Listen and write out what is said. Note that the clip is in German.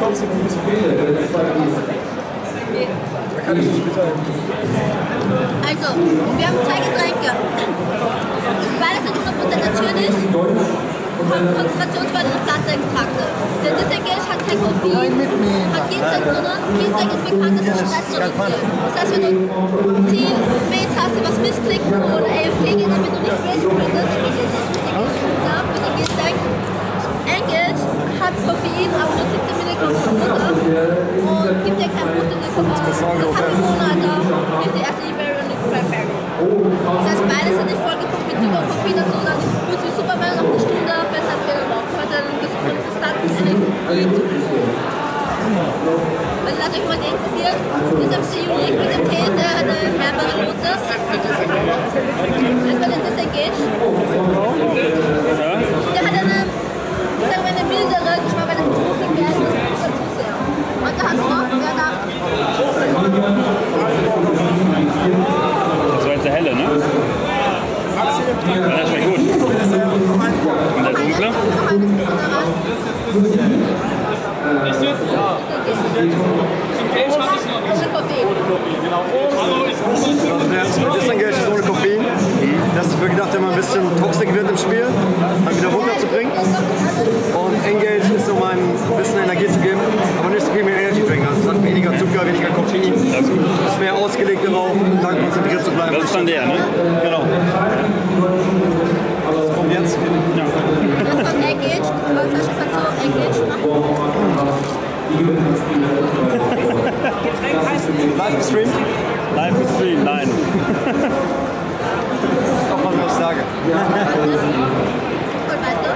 Habt das alles im Kopf so gut. Da kann ich nicht mithalten. Also, wir haben zwei Getränke. Beide sind 100% natürlich und haben konzentrationsfördernde Pflanzenextrakte. Der Disengage hat kein Koffein, hat Ginseng drin. Ginseng ist bekannt, dass es Stress reduziert. Das heißt, wenn du Team Mates hast, die was missklicken oder AFK gehen, damit du nicht Rage findest, ist es Disengage mit dem Ginseng. Engage hat Koffein, aber nur 17 Milligramm pro Mutter Monate, ist die erste Cranberry. Das heißt, beide sind nicht vollgepumpt mit Zucker und Koffein, Boost wie Superman noch eine Stunde besser also mal den unique mit dem Käse, eine herbere Note. Erstmal den Disengage. Der hat eine, sagen wir, eine mildere Geschmack, weil das ist fruchtig Geld ist, das ist zu sehr. Und da hast du noch, ja, da. Das war jetzt der helle, ne? Ja, der schmeckt gut. Und der dunkle? Noch eine Prise oder was? Ohne Koffein. Ja, Disengage ist ohne Koffein. Das ist dafür gedacht, wenn man ein bisschen toxic wird im Spiel, dann wieder runterzubringen. Und Engage ist um ein bisschen Energie zu geben, aber nicht so viel mehr Energy Drink. Also es hat weniger Zucker, weniger Koffein. Das ist gut. Ist mehr ausgelegt darauf, lang konzentriert zu bleiben. Das ist dann der, ne? Genau. Das kommt jetzt. Ja. Das kommt Engage. Sascha, kannst du Engage machen? Live gestreamt. Live im Stream, nein. Das ist auch was, was ich sage. Voll weiter.